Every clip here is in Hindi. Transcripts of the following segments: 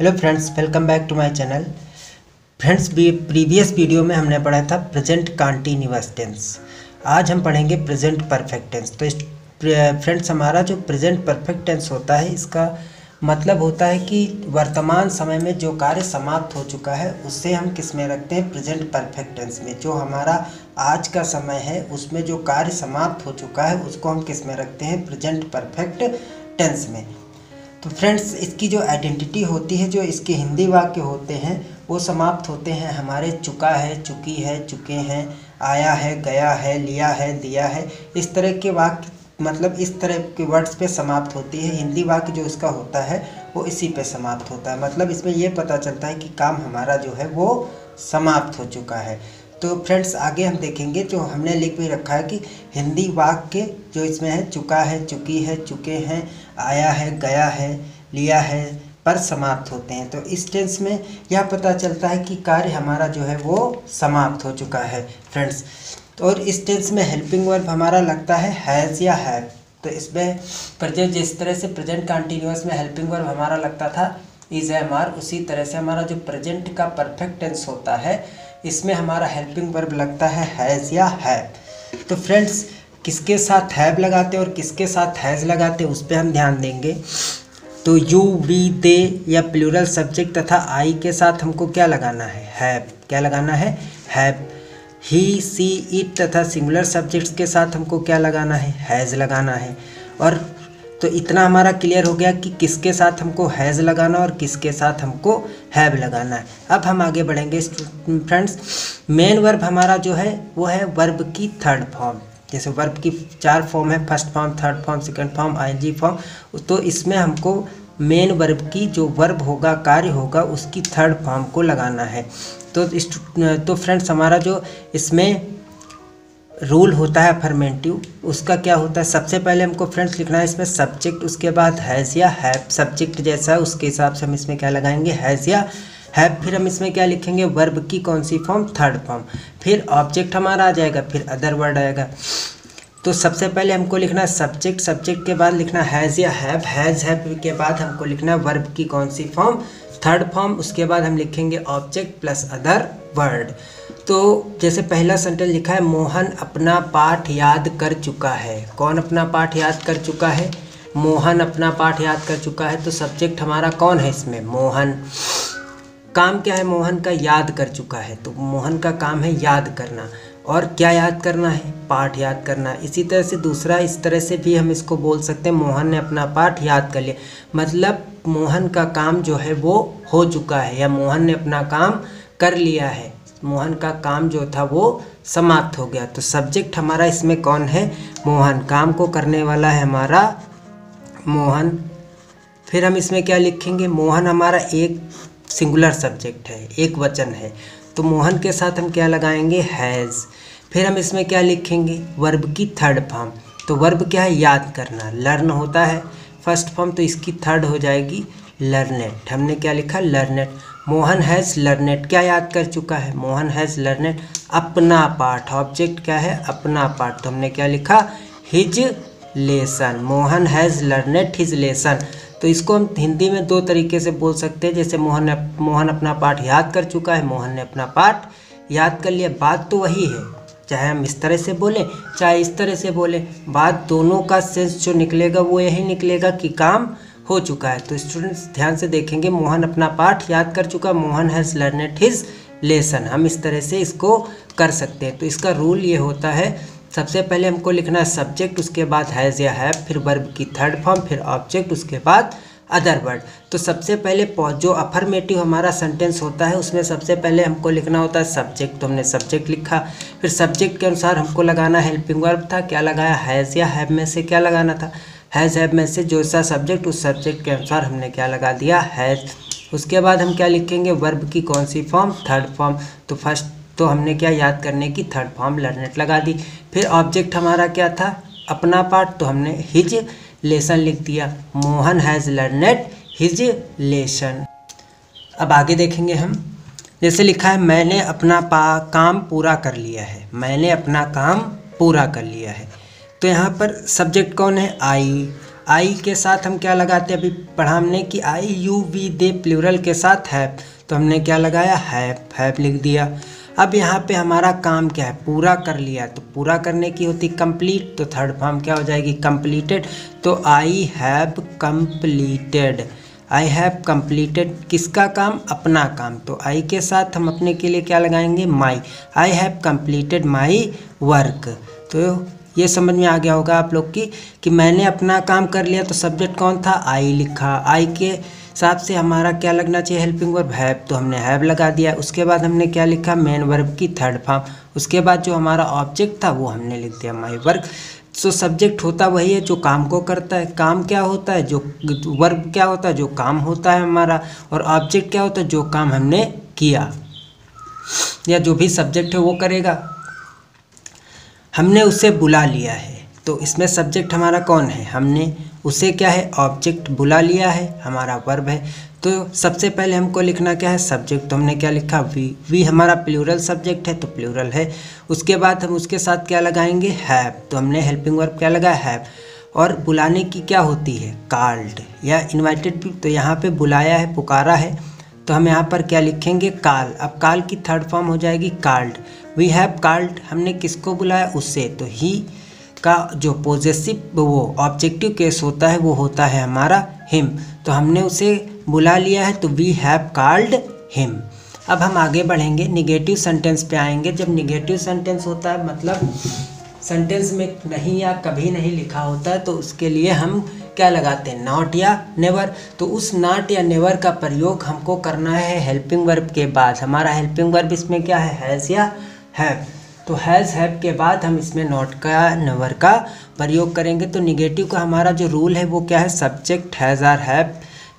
Hello friends welcome back to my channel friends previous video में हमने पढ़ा था प्रेजेंट कंटिन्यूअस टेंस आज हम पढ़ेंगे प्रेजेंट परफेक्ट टेंस तो फ्रेंड्स हमारा जो प्रेजेंट परफेक्ट टेंस होता है, इसका मतलब होता है कि वर्तमान समय में जो कार्य समाप्त हो चुका है उससे हम किसमें रखते हैं? प्रेजेंट परफेक्ट टेंस में। जो हमारा आज का समय है, उसमें जो कार्य समाप्त हो चुका है, उसको हम किसमें रखते हैं? प्रेजेंट परफेक्ट टेंस में। तो फ्रेंड्स इसकी जो आइडेंटिटी होती है, जो इसके हिंदी वाक्य होते हैं, वो समाप्त होते हैं। हमारे चुका है, चुकी है, चुके हैं, आया है, गया है, लिया है, दिया है, इस तरह के वाक्य मतलब इस तरह के वर्ड्स पे समाप्त होती है। हिंदी वाक्य जो इसका होता है, वो इसी पे समाप्त होता है। मतलब इसमें ये पता चलता है कि काम हमारा जो है, वो समाप्त हो चुका है। तो फ्रेंड्स, आगे हम देखेंगे जो हमने लिख भी रखा है कि हिंदी वाक्य जो इसमें है, चुका है, चुकी है, चुके हैं, आया है, गया है, लिया है, पर समाप्त होते हैं। तो इस टेंस में यह पता चलता है कि कार्य हमारा जो है वो समाप्त हो चुका है, फ्रेंड्स। और इस टेंस में हेल्पिंग वर्ब हमारा लगता है हैज़ या हैव। तो इसमें प्रजेंट, जिस तरह से प्रेजेंट कंटिन्यूस में हेल्पिंग वर्ब हमारा लगता था, इज़, एम, आर, उसी तरह से हमारा जो प्रेजेंट का परफेक्ट टेंस होता है इसमें हमारा हेल्पिंग वर्ब लगता है हैज़ या हैव तो फ्रेंड्स किसके साथ हैव लगाते और किसके साथ हैज़ लगाते उस पर हम ध्यान देंगे। तो यू वी दे या प्लूरल सब्जेक्ट तथा आई के साथ हमको क्या लगाना है? हैव क्या लगाना है? हैव ही सी इट तथा सिंगुलर सब्जेक्ट्स के साथ हमको क्या लगाना है? हैज़ लगाना है। और तो इतना हमारा क्लियर हो गया कि किसके साथ हमको हैज़ लगाना और किसके साथ हमको हैव लगाना है। अब हम आगे बढ़ेंगे फ्रेंड्स मेन वर्ब हमारा जो है, वो है वर्ब की थर्ड फॉर्म जैसे वर्ब की चार फॉर्म है first form third form second form ING form तो इसमें हमको मेन वर्ब की जो वर्ब होगा, कार्य होगा, उसकी थर्ड फॉर्म को लगाना है। तो इस तो फ्रेंड्स हमारा जो इसमें रूल होता है फर्मेंटिव उसका क्या होता है? सबसे पहले हमको फ्रेंड्स लिखना है, इसमें सब्जेक्ट उसके बाद हैज़ या हैव सब्जेक्ट जैसा है, उसके हिसाब से हम इसमें क्या लगाएँगे? हैज़ या हैव फिर हम इसमें क्या लिखेंगे? वर्ब की कौन सी फॉर्म थर्ड फॉर्म फिर ऑब्जेक्ट हमारा आ जाएगा, फिर अदर वर्ड आएगा। तो सबसे पहले हमको लिखना है सब्जेक्ट सब्जेक्ट के बाद लिखना हैज़ या हैव हैज़ हैव के बाद हमको लिखना है वर्ब की कौन सी फॉर्म थर्ड फॉर्म उसके बाद हम लिखेंगे ऑब्जेक्ट प्लस अदर वर्ड तो जैसे पहला सेंटेंस लिखा है, मोहन अपना पाठ याद कर चुका है। कौन अपना पाठ याद कर चुका है? मोहन अपना पाठ याद कर चुका है। तो सब्जेक्ट हमारा कौन है इसमें? मोहन। काम क्या है? मोहन का याद कर चुका है। तो मोहन का काम है याद करना। और क्या याद करना है? पाठ याद करना। इसी तरह से दूसरा, इस तरह से भी हम इसको बोल सकते हैं, मोहन ने अपना पाठ याद कर लिया। मतलब मोहन का काम जो है वो हो चुका है या मोहन ने अपना काम कर लिया है। मोहन का काम जो था वो समाप्त हो गया। तो सब्जेक्ट हमारा इसमें कौन है? मोहन। काम को करने वाला है हमारा मोहन। फिर हम इसमें क्या लिखेंगे? मोहन हमारा एक सिंगुलर सब्जेक्ट है, एक वचन है। तो मोहन के साथ हम क्या लगाएँगे? हैज़ फिर हम इसमें क्या लिखेंगे? वर्ब की थर्ड फॉर्म तो वर्ब क्या है? याद करना। लर्न होता है। फ़र्स्ट फॉर्म तो इसकी थर्ड हो जाएगी। लर्नेट हमने क्या लिखा? लर्नेट मोहन हैज़ लर्नेट क्या याद कर चुका है? मोहन हैज़ लर्नेट अपना पाठ। ऑब्जेक्ट क्या है? अपना पाठ। तो हमने क्या लिखा? His lesson Mohan has learnt his lesson तो इसको हम हिंदी में दो तरीके से बोल सकते हैं। जैसे मोहन मोहन अपना पाठ याद कर चुका है। मोहन ने अपना पाठ याद कर लिया। बात तो वही है। चाहे हम इस तरह से बोलें, चाहे इस तरह से बोलें, बात दोनों का सेंस जो निकलेगा वो यही निकलेगा कि काम हो चुका है। तो स्टूडेंट्स ध्यान से देखेंगे, मोहन अपना पाठ याद कर चुका Mohan has learned his lesson हम इस तरह से इसको कर सकते हैं। तो इसका रूल ये होता है, सबसे पहले हमको लिखना है सब्जेक्ट उसके बाद हैज़ या हैव फिर वर्ब की थर्ड फॉर्म फिर ऑब्जेक्ट उसके बाद अदर वर्ड तो सबसे पहले जो अफर्मेटिव हमारा सेंटेंस होता है, उसमें सबसे पहले हमको लिखना होता है सब्जेक्ट तो हमने सब्जेक्ट लिखा। फिर सब्जेक्ट के अनुसार हमको लगाना हेल्पिंग वर्ब था। क्या लगाया? हैज़ या हैव में से क्या लगाना था? हैज़ हैव में से जो सा सब्जेक्ट उस सब्जेक्ट के अनुसार हमने क्या लगा दिया? हैज़ उसके बाद हम क्या लिखेंगे? वर्ब की कौन सी फॉर्म थर्ड फॉर्म तो फ़र्स्ट तो हमने क्या याद करने की? थर्ड फॉर्म लर्नेट लगा दी। फिर ऑब्जेक्ट हमारा क्या था? अपना पार्ट तो हमने हिज लेसन लिख दिया। Mohan has learnt his lesson अब आगे देखेंगे हम। जैसे लिखा है, मैंने अपना पा, काम पूरा कर लिया है। मैंने अपना काम पूरा कर लिया है। तो यहाँ पर सब्जेक्ट कौन है? आई आई के साथ हम क्या लगाते हैं? अभी पढ़ा हमने कि I you we they plural के साथ हैव तो हमने क्या लगाया? हैव हैप लिख दिया। अब यहाँ पे हमारा काम क्या है? पूरा कर लिया। तो पूरा करने की होती कंप्लीट तो थर्ड फॉर्म क्या हो जाएगी? कंप्लीटेड तो I have completed I have completed किसका काम? अपना काम। तो आई के साथ हम अपने के लिए क्या लगाएँगे? My I have completed my work तो ये समझ में आ गया होगा आप लोग की, कि मैंने अपना काम कर लिया तो सब्जेक्ट कौन था? आई लिखा। आई के हिसाब से हमारा क्या लगना चाहिए? हेल्पिंग वर्ब हैव तो हमने हैव लगा दिया। उसके बाद हमने क्या लिखा? मेन वर्ब की थर्ड फॉर्म उसके बाद जो हमारा ऑब्जेक्ट था, वो हमने लिख दिया। माई वर्क सो सब्जेक्ट होता वही है जो काम को करता है। काम क्या होता है? जो वर्ब क्या होता है? जो काम होता है हमारा। और ऑब्जेक्ट क्या होता है? जो काम हमने किया। या जो भी सब्जेक्ट है, वो करेगा। हमने उसे बुला लिया है। तो इसमें सब्जेक्ट हमारा कौन है? हमने उसे क्या है? ऑब्जेक्ट बुला लिया है। हमारा वर्ब है। तो सबसे पहले हमको लिखना क्या है? सब्जेक्ट तो हमने क्या लिखा? वी वी हमारा प्लूरल सब्जेक्ट है तो प्लूरल है। उसके बाद हम उसके साथ क्या लगाएँगे? हैव तो हमने हेल्पिंग वर्ब क्या लगाया हैव और बुलाने की क्या होती है? कार्ड या इनवाइटेड तो यहाँ पे बुलाया है, पुकारा है। तो हम यहाँ पर क्या लिखेंगे? काल अब काल की थर्ड फॉर्म हो जाएगी कार्ड वी हैव कार्ड हमने किसको बुलाया? उससे। तो ही का जो पॉजिटिव वो ऑब्जेक्टिव केस होता है, वो होता है हमारा हिम तो हमने उसे बुला लिया है तो वी हैव कॉल्ड हिम अब हम आगे बढ़ेंगे। निगेटिव सेंटेंस पे आएँगे। जब निगेटिव सेंटेंस होता है मतलब सेंटेंस में नहीं या कभी नहीं लिखा होता है तो उसके लिए हम क्या लगाते हैं? नॉट या नेवर तो उस नॉट या नेवर का प्रयोग हमको करना है हेल्पिंग वर्ब के बाद। हमारा हेल्पिंग वर्ब इसमें क्या है? हैज़ या हैव तो हैज़ हैव के बाद हम इसमें नॉट का नवर का प्रयोग करेंगे। तो निगेटिव का हमारा जो रूल है, वो क्या है? Subject has or have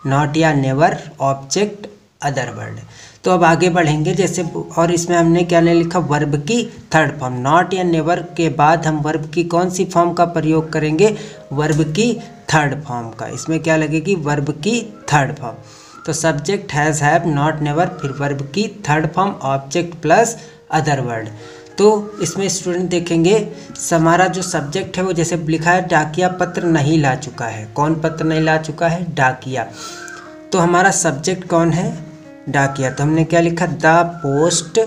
not या नेवर ऑब्जेक्ट अदर वर्ड तो अब आगे बढ़ेंगे, जैसे और इसमें हमने क्या नहीं लिखा? वर्ब की थर्ड फॉर्म नॉट या नेवर के बाद हम वर्ब की कौन सी फॉर्म का प्रयोग करेंगे? वर्ब की थर्ड फॉर्म का। इसमें क्या लगेगी? वर्ब की थर्ड फॉर्म तो subject has have not never फिर वर्ब की third form object plus other word तो इसमें स्टूडेंट देखेंगे हमारा जो सब्जेक्ट है वो जैसे लिखा है, डाकिया पत्र नहीं ला चुका है। कौन पत्र नहीं ला चुका है? डाकिया। तो हमारा सब्जेक्ट कौन है? डाकिया। तो हमने क्या लिखा? The post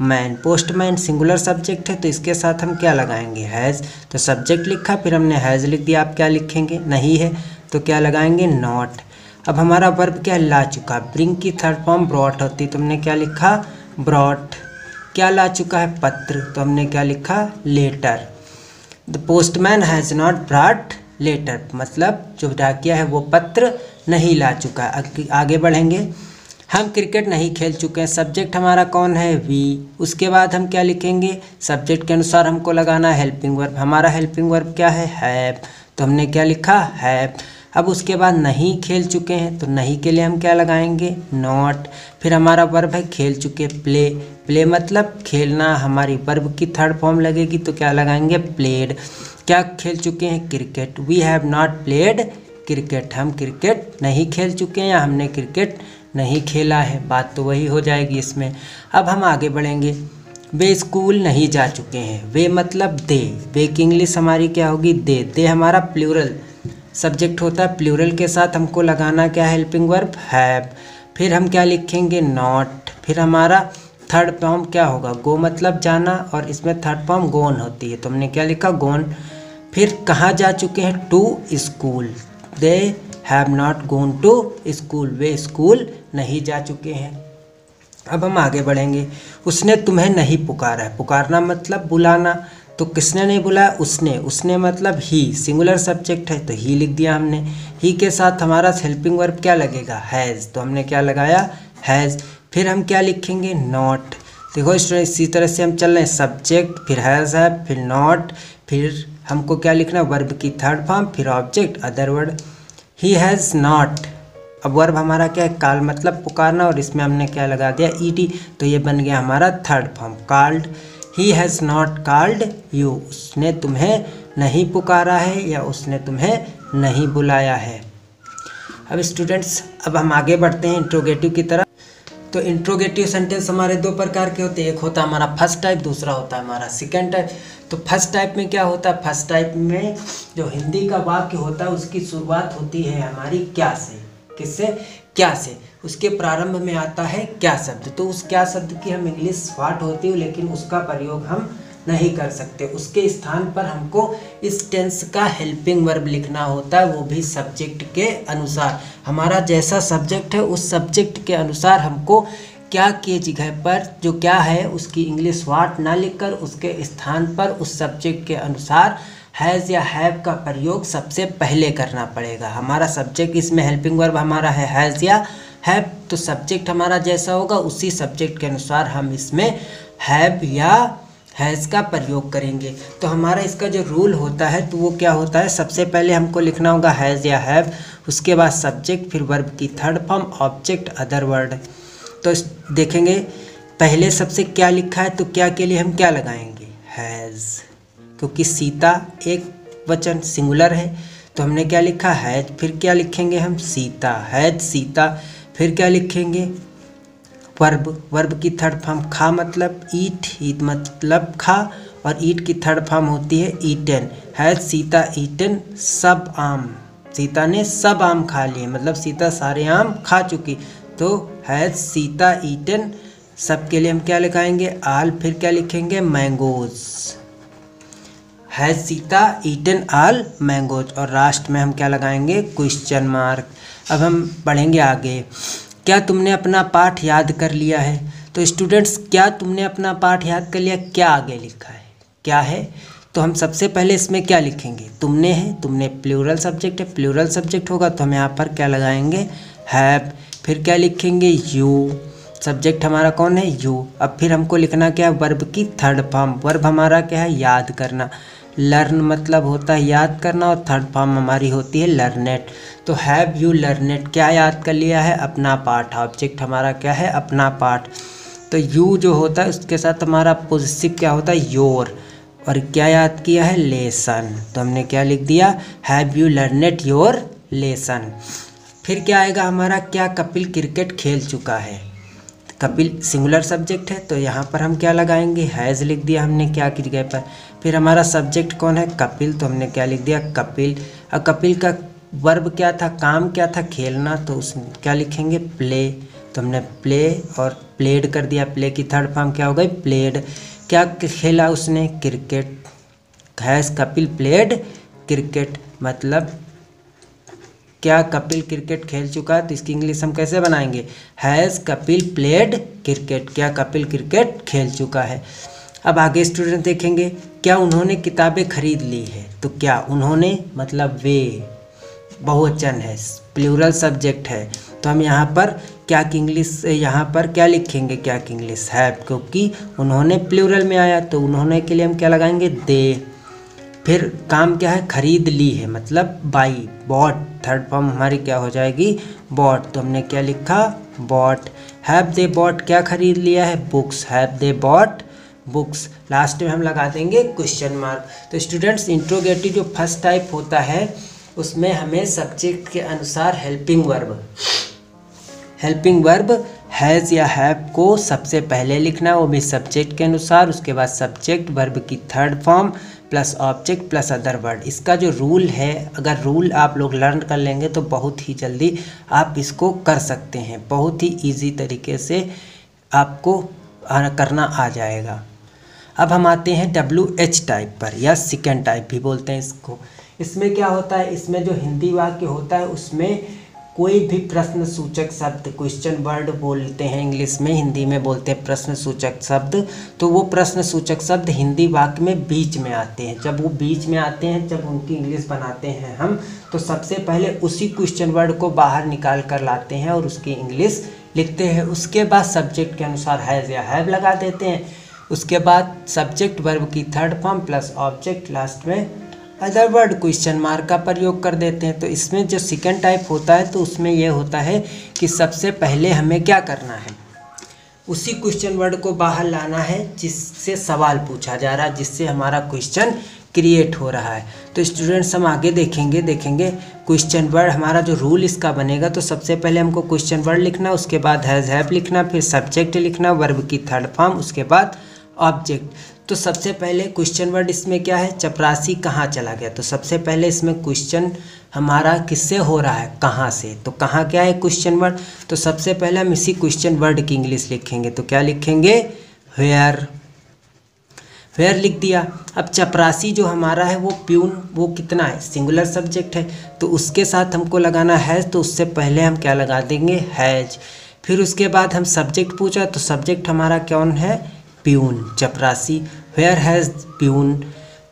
man postman singular subject है तो इसके साथ हम क्या लगाएँगे? हैज़ तो सब्जेक्ट लिखा, फिर हमने हैज़ लिख दिया। आप क्या लिखेंगे? नहीं है तो क्या लगाएँगे? नॉट अब हमारा वर्ब क्या ला चुका? ब्रिंग की थर्ड फॉर्म ब्रॉट होती। तो हमने क्या लिखा? ब्रॉट क्या ला चुका है पत्र? तो हमने क्या लिखा? Letter. The postman has not brought letter मतलब जो डाकिया है वो पत्र नहीं ला चुका। है आगे बढ़ेंगे। हम क्रिकेट नहीं खेल चुके हैं। सब्जेक्ट हमारा कौन है? वी उसके बाद हम क्या लिखेंगे? सब्जेक्ट के अनुसार हमको लगाना है हेल्पिंग वर्ब। हमारा हेल्पिंग वर्ब क्या है? हैव। तो हमने क्या लिखा? हैव। अब उसके बाद नहीं खेल चुके हैं तो नहीं के लिए हम क्या लगाएँगे? नॉट फिर हमारा वर्ब है खेल चुके प्ले प्ले मतलब खेलना, हमारी वर्ब की थर्ड फॉर्म लगेगी तो क्या लगाएँगे? प्लेड क्या खेल चुके हैं? Cricket we have not played cricket हम क्रिकेट नहीं खेल चुके हैं या हमने क्रिकेट नहीं खेला है? बात तो वही हो जाएगी इसमें। अब हम आगे बढ़ेंगे। वे स्कूल नहीं जा चुके हैं। वे मतलब दे। वे की इंग्लिश हमारी क्या होगी? दे। दे हमारा प्लूरल सब्जेक्ट होता है प्लूरल के साथ हमको लगाना क्या हेल्पिंग वर्ब हैव फिर हम क्या लिखेंगे? नॉट फिर हमारा थर्ड फॉर्म क्या होगा? गो मतलब जाना और इसमें थर्ड फॉर्म गोन होती है। तो हमने क्या लिखा? गोन फिर कहाँ जा चुके हैं? To school they have not gone to school way school नहीं जा चुके हैं। अब हम आगे बढ़ेंगे। उसने तुम्हें नहीं पुकारा है। पुकारना मतलब बुलाना। तो किसने नहीं बुलाया उसने उसने मतलब ही सिंगुलर सब्जेक्ट है तो ही लिख दिया हमने। ही के साथ हमारा हेल्पिंग वर्ब क्या लगेगा? हैज़ तो हमने क्या लगाया? हैज़ फिर हम क्या लिखेंगे? नॉट देखो स्टूडेंट इसी तरह से हम चल रहे हैं। सब्जेक्ट फिर हैज़ है फिर नॉट फिर हमको क्या लिखना? वर्ब की थर्ड फॉर्म फिर object other word he has not अब वर्ब हमारा क्या है? काल मतलब पुकारना, और इसमें हमने क्या लगा दिया? ई टी तो ये बन गया हमारा third form called he has not called you उसने तुम्हें नहीं पुकारा है या उसने तुम्हें नहीं बुलाया है। अब स्टूडेंट्स अब हम आगे बढ़ते हैं इंट्रोगेटिव की तरफ़। तो इंट्रोगेटिव सेंटेंस हमारे दो प्रकार के होते हैं। एक होता है हमारा फ़र्स्ट टाइप दूसरा होता है हमारा सेकेंड टाइप तो फ़र्स्ट टाइप में क्या होता है? फ़र्स्ट टाइप में जो हिंदी का वाक्य होता है, उसकी शुरुआत होती है हमारी क्या से? किससे? क्या से? उसके प्रारंभ में आता है क्या शब्द? तो उस क्या शब्द की हम इंग्लिश वाट होती है, लेकिन उसका प्रयोग हम नहीं कर सकते। उसके स्थान पर हमको इस टेंस का हेल्पिंग वर्ब लिखना होता है, वो भी सब्जेक्ट के अनुसार। हमारा जैसा सब्जेक्ट है, उस सब्जेक्ट के अनुसार हमको क्या के जगह पर, जो क्या है, उसकी इंग्लिश वाट ना लिखकर उसके स्थान पर उस सब्जेक्ट के अनुसार हैज़ या हैव का प्रयोग सबसे पहले करना पड़ेगा। हमारा सब्जेक्ट इसमें हेल्पिंग वर्ब हमारा है हैज़ या हैव तो सब्जेक्ट हमारा जैसा होगा, उसी सब्जेक्ट के अनुसार हम इसमें हैव या हैज़ का प्रयोग करेंगे। तो हमारा इसका जो रूल होता है तो वो क्या होता है? सबसे पहले हमको लिखना होगा हैज़ या हैव उसके बाद सब्जेक्ट फिर वर्ब की third form object other word तो देखेंगे, पहले सबसे क्या लिखा है तो क्या के लिए हम क्या लगाएँगे? हैज़ क्योंकि सीता एक वचन सिंगुलर है तो हमने क्या लिखा? हैज़ फिर क्या लिखेंगे हम? सीता। हैज़ सीता फिर क्या लिखेंगे? वर्ब। वर्ब की थर्ड फॉर्म खा मतलब ईट ईट मतलब खा और ईट की थर्ड फॉर्म होती है ईटन है सीता ईटन सब आम। सीता ने सब आम खा लिए मतलब सीता सारे आम खा चुकी। तो हैज़ सीता ईटन सब के लिए हम क्या लिखाएँगे? आल। फिर क्या लिखेंगे? मैंगोज है सीता ईटन आल मैंगोज और लास्ट में हम क्या लगाएँगे? क्वेश्चन मार्क अब हम पढ़ेंगे आगे। क्या तुमने अपना पाठ याद कर लिया है? तो स्टूडेंट्स क्या तुमने अपना पाठ याद कर लिया? क्या आगे लिखा है? क्या है? तो हम सबसे पहले इसमें क्या लिखेंगे? तुमने है, तुमने प्लूरल सब्जेक्ट है प्लूरल सब्जेक्ट होगा तो हम यहाँ पर क्या लगाएँगे? हैव फिर क्या लिखेंगे? यू सब्जेक्ट हमारा कौन है? यू अब फिर हमको लिखना क्या है? वर्ब की थर्ड फॉर्म वर्ब हमारा क्या है? याद करना। लर्न मतलब होता है याद करना और थर्ड फॉर्म हमारी होती है लर्नेट तो हैव यू लर्नेट क्या याद कर लिया है? अपना पाठ. ऑब्जेक्ट हमारा क्या है? अपना पाठ. तो यू जो होता है, उसके साथ हमारा पॉजिटिव क्या होता है? योर और क्या याद किया है? लेसन तो हमने क्या लिख दिया? Have you learnt your lesson फिर क्या आएगा? हमारा क्या? कपिल क्रिकेट खेल चुका है. कपिल सिंगुलर सब्जेक्ट है तो यहाँ पर हम क्या लगाएँगे? हैज़ लिख दिया हमने क्या की जगह पर? फिर हमारा सब्जेक्ट कौन है? कपिल। तो हमने क्या लिख दिया? कपिल। और कपिल का वर्ब क्या था? काम क्या था? खेलना। तो उस क्या लिखेंगे? प्ले तो हमने प्ले और प्लेड कर दिया। प्ले की थर्ड फॉर्म क्या हो गई? प्लेड क्या खेला उसने? Cricket has Kapil played cricket मतलब क्या कपिल क्रिकेट खेल चुका है? तो इसकी इंग्लिश हम कैसे बनाएँगे? हैज़ कपिल प्लेड क्रिकेट क्या कपिल क्रिकेट खेल चुका है? अब आगे स्टूडेंट देखेंगे, क्या उन्होंने किताबें खरीद ली है? तो क्या उन्होंने? मतलब वे बहुवचन है प्लूरल सब्जेक्ट है। तो हम यहाँ पर क्या की इंग्लिश यहाँ पर क्या लिखेंगे, क्या कि इंग्लिश है? क्योंकि उन्होंने प्लूरल में आया तो उन्होंने के लिए हम क्या लगाएँगे? दे। फिर काम क्या है? खरीद ली है मतलब बाई बॉट थर्ड फॉर्म हमारी क्या हो जाएगी? बॉट तो हमने क्या लिखा? बॉट हैव दे बॉट क्या खरीद लिया है? Books have they bought books. Last में हम लगा देंगे क्वेश्चन मार्क। तो स्टूडेंट्स इंट्रोगेटिव जो फ़र्स्ट टाइप होता है, उसमें हमें सब्जेक्ट के अनुसार helping verb helping verb has या हैव को सबसे पहले लिखना, वो भी सब्जेक्ट के अनुसार, उसके बाद सब्जेक्ट वर्ब की third form plus object plus other word इसका जो रूल है, अगर रूल आप लोग लर्न कर लेंगे तो बहुत ही जल्दी आप इसको कर सकते हैं। बहुत ही इजी तरीके से आपको करना आ जाएगा। अब हम आते हैं डब्ल्यू एच टाइप पर, या सेकेंड टाइप भी बोलते हैं इसको। इसमें क्या होता है? इसमें जो हिंदी वाक्य होता है, उसमें कोई भी प्रश्न सूचक शब्द क्वेश्चन वर्ड बोलते हैं इंग्लिश में, हिंदी में बोलते हैं प्रश्न सूचक शब्द तो वो प्रश्न सूचक शब्द हिंदी वाक्य में बीच में आते हैं। जब वो बीच में आते हैं, जब उनकी इंग्लिश बनाते हैं हम तो सबसे पहले उसी क्वेश्चन वर्ड को बाहर निकाल कर लाते हैं और उसकी इंग्लिश लिखते हैं। उसके बाद सब्जेक्ट के अनुसार हैज़ या हैव लगा देते हैं। उसके बाद सब्जेक्ट वर्ब की third form plus object last में अदर वर्ड क्वेश्चन मार्क का प्रयोग कर देते हैं। तो इसमें जो सेकेंड टाइप होता है तो उसमें यह होता है कि सबसे पहले हमें क्या करना है? उसी क्वेश्चन वर्ड को बाहर लाना है, जिससे सवाल पूछा जा रहा है, जिससे हमारा क्वेश्चन क्रिएट हो रहा है। तो स्टूडेंट्स हम आगे देखेंगे देखेंगे क्वेश्चन वर्ड हमारा जो रूल इसका बनेगा। तो सबसे पहले हमको क्वेश्चन वर्ड लिखना, उसके बाद हैज़ हैव लिखना, फिर सब्जेक्ट लिखना वर्ब की थर्ड फॉर्म उसके बाद ऑब्जेक्ट तो सबसे पहले क्वेश्चन वर्ड इसमें क्या है? चपरासी कहाँ चला गया? तो सबसे पहले इसमें क्वेश्चन हमारा किससे हो रहा है? कहाँ से? तो कहाँ क्या है क्वेश्चन वर्ड तो सबसे पहले हम इसी क्वेश्चन वर्ड की इंग्लिश लिखेंगे। तो क्या लिखेंगे? वेयर वेयर लिख दिया। अब चपरासी जो हमारा है, वो प्यून वो कितना है? सिंगुलर सब्जेक्ट है। तो उसके साथ हमको लगाना हैज़ तो उससे पहले हम क्या लगा देंगे? हैज़ फिर उसके बाद हम सब्जेक्ट पूछा तो सब्जेक्ट हमारा कौन है? प्यून चपरासी वेयर हैज़ प्यून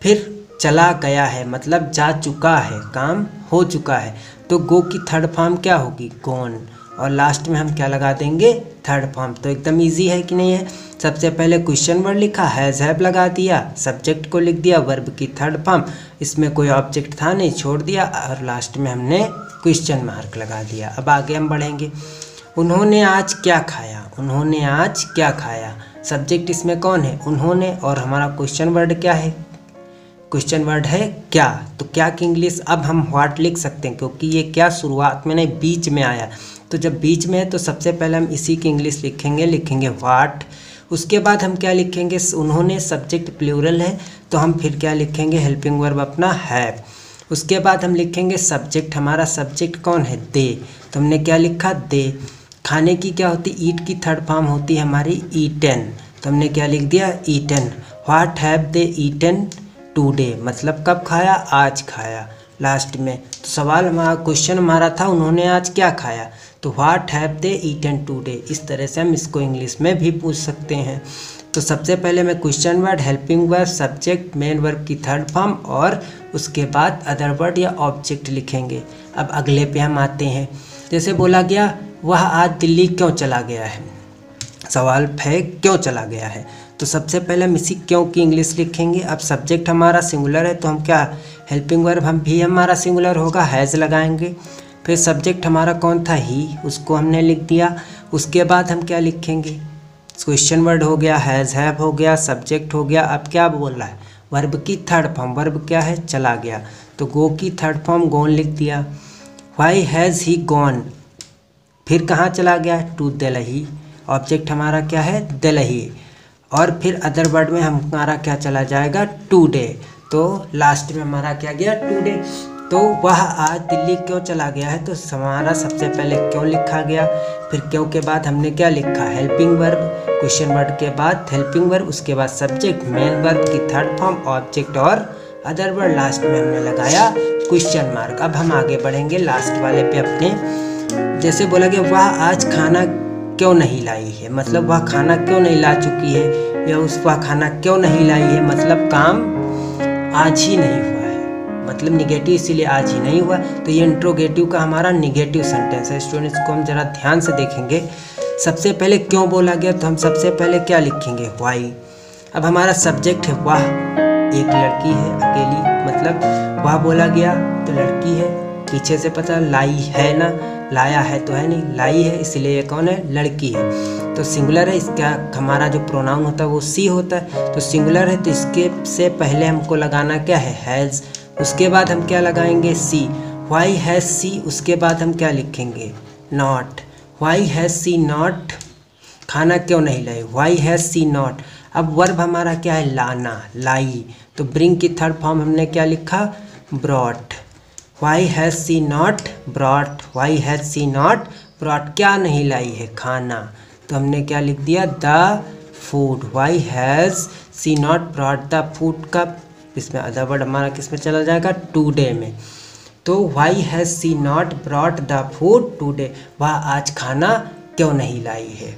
फिर चला गया है मतलब जा चुका है, काम हो चुका है तो गो की थर्ड फॉर्म क्या होगी? गोन और लास्ट में हम क्या लगा देंगे? थर्ड फॉर्म तो एकदम इजी है कि नहीं है? सबसे पहले क्वेश्चन वर्ड लिखा हैज़ हैव लगा दिया सब्जेक्ट को लिख दिया वर्ब की थर्ड फॉर्म इसमें कोई ऑब्जेक्ट था नहीं, छोड़ दिया, और लास्ट में हमने क्वेश्चन मार्क लगा दिया। अब आगे हम बढ़ेंगे। उन्होंने आज क्या खाया? उन्होंने आज क्या खाया? सब्जेक्ट इसमें कौन है? उन्होंने और हमारा क्वेश्चन वर्ड क्या है? क्वेश्चन वर्ड है क्या? तो क्या की इंग्लिश अब हम व्हाट लिख सकते हैं, क्योंकि ये क्या शुरुआत में नहीं, बीच में आया। तो जब बीच में है तो सबसे पहले हम इसी की इंग्लिश लिखेंगे लिखेंगे व्हाट उसके बाद हम क्या लिखेंगे? उन्होंने सब्जेक्ट प्लूरल है तो हम फिर क्या लिखेंगे? हेल्पिंग वर्ब अपना है उसके बाद हम लिखेंगे सब्जेक्ट हमारा सब्जेक्ट कौन है? दे तो हमने क्या लिखा? दे खाने की क्या होती, ईट की थर्ड फॉर्म होती है हमारी ईटन। तो हमने क्या लिख दिया, eaten. What have they eaten today मतलब कब खाया, आज खाया लास्ट में। तो सवाल हमारा क्वेश्चन हमारा था, उन्होंने आज क्या खाया? तो what have they eaten today इस तरह से हम इसको इंग्लिश में भी पूछ सकते हैं। तो सबसे पहले मैं question word helping word subject main verb की थर्ड फॉर्म और उसके बाद अदर वर्ड या ऑब्जेक्ट लिखेंगे। अब अगले पे हम आते हैं। जैसे बोला गया, वह आज दिल्ली क्यों चला गया है? सवाल है, क्यों चला गया है? तो सबसे पहले हम इसी क्यों की इंग्लिश लिखेंगे। अब सब्जेक्ट हमारा सिंगुलर है तो हम क्या हेल्पिंग वर्ब हम भी हमारा सिंगुलर होगा हैज़ लगाएँगे। फिर सब्जेक्ट हमारा कौन था? ही उसको हमने लिख दिया। उसके बाद हम क्या लिखेंगे? क्वेश्चन वर्ड हो गया हैज़ हैव हो गया सब्जेक्ट हो गया। अब क्या बोल रहा है? वर्ब की थर्ड फॉर्म वर्ब क्या है? चला गया। तो गो की थर्ड फॉर्म गोन लिख दिया। वाई हैज़ ही गॉन फिर कहाँ चला गया? टू दिल्ली ऑब्जेक्ट हमारा क्या है? दिल्ली और फिर अदर वर्ड में हमारा क्या चला जाएगा? टू डे तो लास्ट में हमारा क्या गया? टू डे तो वह आज दिल्ली क्यों चला गया है? तो हमारा सबसे पहले क्यों लिखा गया? फिर क्यों के बाद हमने क्या लिखा? हेल्पिंग वर्ब क्वेश्चन वर्ड के बाद हेल्पिंग वर्ब उसके बाद सब्जेक्ट मेन वर्ब की थर्ड फॉर्म ऑब्जेक्ट और अदर वर्ड लास्ट में हमने लगाया। Question mark. अब हम आगे बढ़ेंगे लास्ट वाले पे अपने। जैसे बोला गया वह, आज खाना क्यों नहीं लाई है? मतलब वह, खाना क्यों नहीं ला चुकी है? या उस वह, खाना क्यों नहीं लाई है? मतलब काम आज ही नहीं हुआ है। मतलब निगेटिव इसीलिए आज ही नहीं हुआ। तो ये इंट्रोगेटिव का हमारा निगेटिव सेंटेंस है। स्टूडेंट्स को हम ज़रा ध्यान से देखेंगे। सबसे पहले क्यों बोला गया? तो हम सबसे पहले क्या लिखेंगे? वाई अब हमारा सब्जेक्ट है वाह। एक लड़की है, अकेली। मतलब वाह बोला गया तो लड़की है, पीछे से पता लाई है ना, लाया है तो है नहीं, लाई है, इसलिए ये कौन है, लड़की है। तो सिंगुलर है, इसका हमारा जो प्रोनाउन होता है वो सी होता है। तो सिंगुलर है तो इसके से पहले हमको लगाना क्या है हैज़ उसके बाद हम क्या लगाएँगे सी वाई हैज़ सी उसके बाद हम क्या लिखेंगे not why has she not खाना क्यों नहीं लाए? वाई हैज़ सी नॉट अब वर्ब हमारा क्या है? लाना, लाई। तो ब्रिंग की थर्ड फॉर्म हमने क्या लिखा? Brought why has she not brought why has she not brought क्या नहीं लाई है? खाना। तो हमने क्या लिख दिया? The food why has she not brought the food का इसमें अदर वर्ड हमारा किसमें चला जाएगा? टू डे में। तो why has she not brought the food today वह, आज खाना क्यों नहीं लाई है?